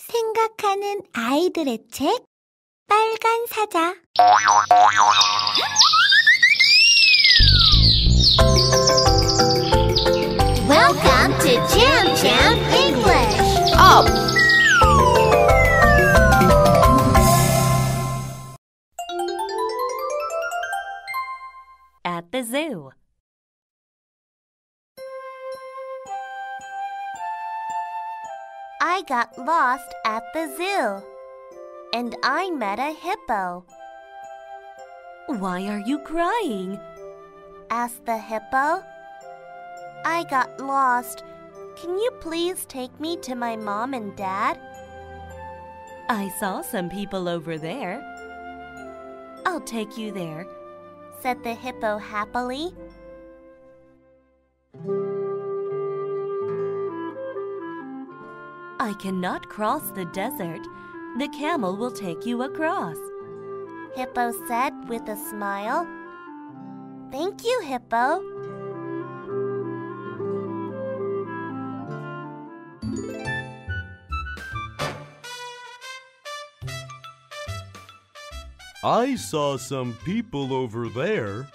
생각하는 아이들의 책 빨간 사자 Welcome to Jam Jam got lost at the zoo and I met a hippo. Why are you crying? asked the hippo. I got lost. Can you please take me to my mom and dad? I saw some people over there. I'll take you there. said the hippo happily. I cannot cross the desert. The camel will take you across. Hippo said with a smile. Thank you, Hippo. I saw some people over there.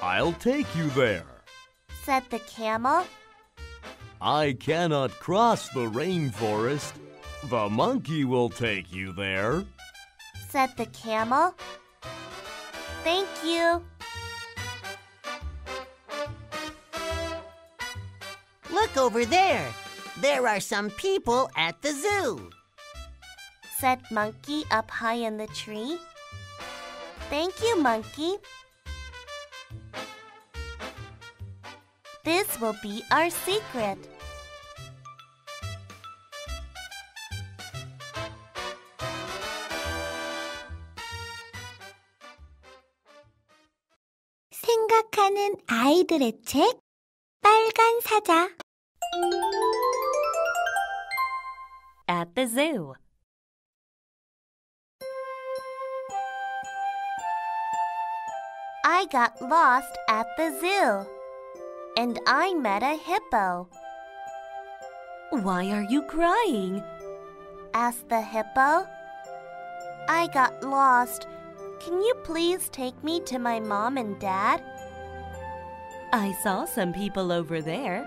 I'll take you there. said the camel. I cannot cross the rainforest. The monkey will take you there. said the camel. Thank you. Look over there. There are some people at the zoo. said Monkey up high in the tree. Thank you, Monkey. This will be our secret. 생각하는 아이들의 책 빨간 사자 At the zoo. I got lost at the zoo and I met a hippo. Why are you crying? asked the hippo. I got lost. Can you please take me to my mom and dad? I saw some people over there.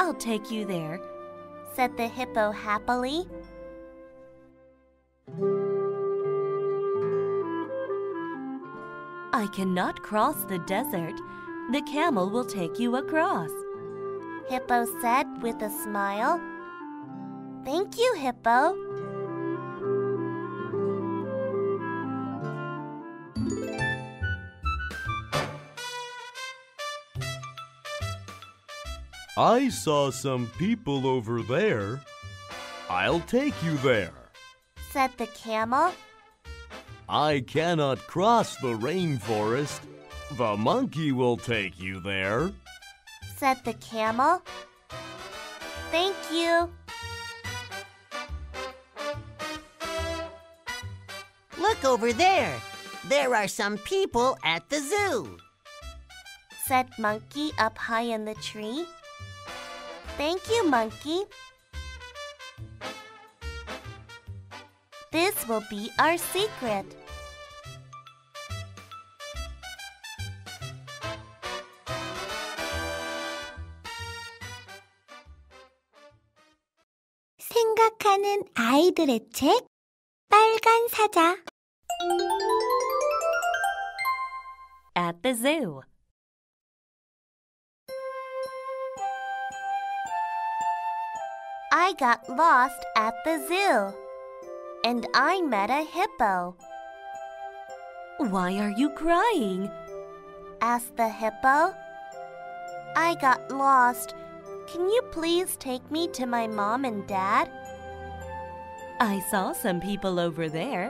I'll take you there. said the hippo happily. I cannot cross the desert. The camel will take you across. Hippo said with a smile. Thank you, Hippo. I saw some people over there. I'll take you there. said the camel. I cannot cross the rainforest. The monkey will take you there. said the camel. Thank you. Look over there. There are some people at the zoo. said Monkey up high in the tree. Thank you, Monkey. This will be our secret. 생각하는 아이들의 책 빨간 사자 At the zoo. I got lost at the zoo and I met a hippo. Why are you crying? asked the hippo. I got lost. Can you please take me to my mom and dad? I saw some people over there.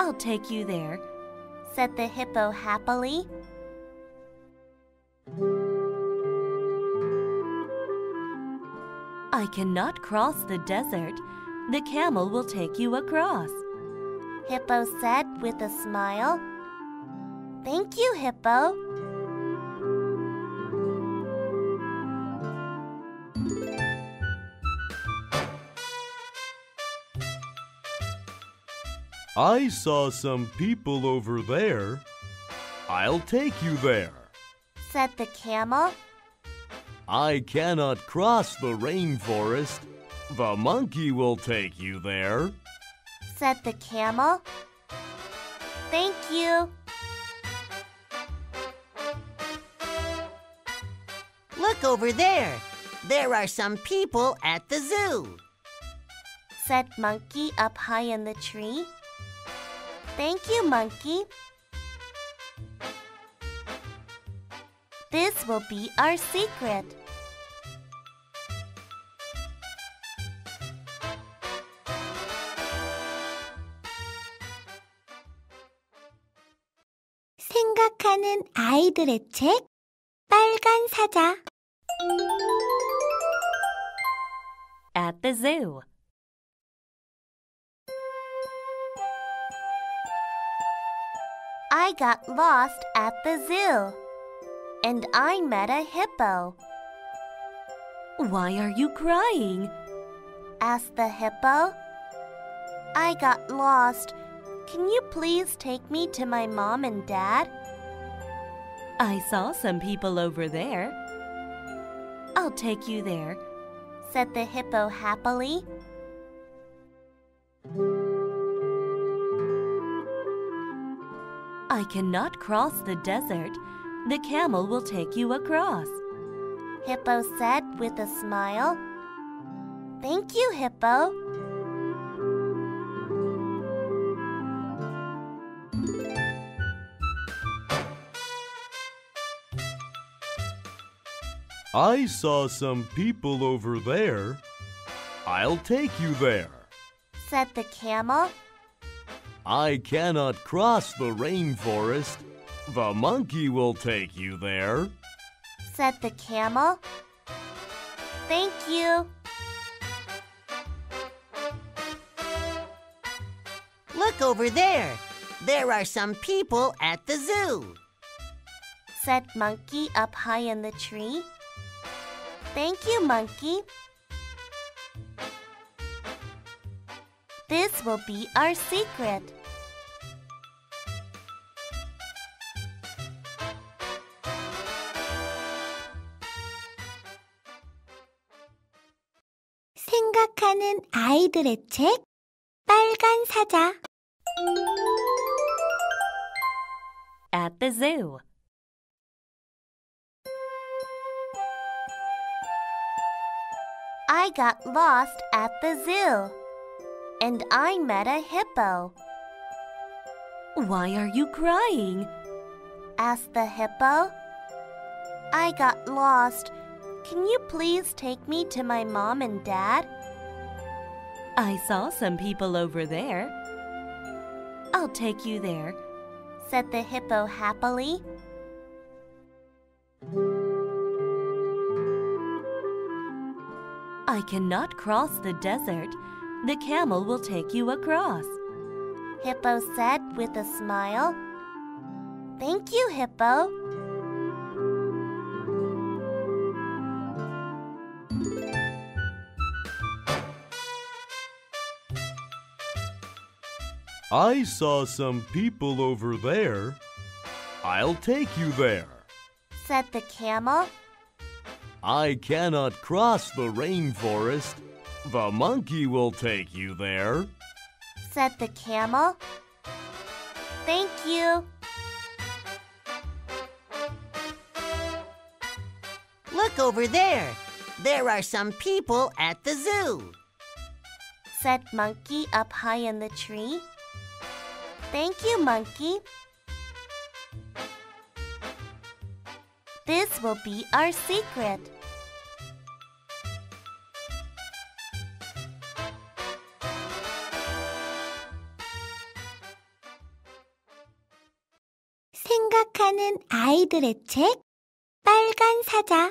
I'll take you there. said the hippo happily. I cannot cross the desert. The camel will take you across. Hippo said with a smile. Thank you, Hippo. I saw some people over there. I'll take you there, said the camel. I cannot cross the rainforest. The monkey will take you there. said the camel. Thank you. Look over there. There are some people at the zoo. said Monkey up high in the tree. Thank you, Monkey. This will be our secret. 생각하는 아이들의 책 빨간 사자 At the zoo. I got lost at the zoo and I met a hippo. Why are you crying? asked the hippo. I got lost. Can you please take me to my mom and dad? I saw some people over there. I'll take you there. said the hippo happily. I cannot cross the desert. The camel will take you across. Hippo said with a smile. Thank you, Hippo. I saw some people over there. I'll take you there. said the camel. I cannot cross the rainforest. The monkey will take you there. said the camel. Thank you. Look over there. There are some people at the zoo. said Monkey up high in the tree. Thank you, Monkey. This will be our secret. 생각하는 아이들의 책 빨간 사자 At the zoo. I got lost at the zoo and I met a hippo. Why are you crying? asked the hippo. I got lost. Can you please take me to my mom and dad? I saw some people over there. I'll take you there. said the hippo happily. I cannot cross the desert. The camel will take you across. Hippo said with a smile. Thank you, Hippo. I saw some people over there. I'll take you there. said the camel. I cannot cross the rainforest. The monkey will take you there. said the camel. Thank you. Look over there. There are some people at the zoo. said Monkey up high in the tree. Thank you, Monkey. This will be our secret. 아이들의 책 빨간 사자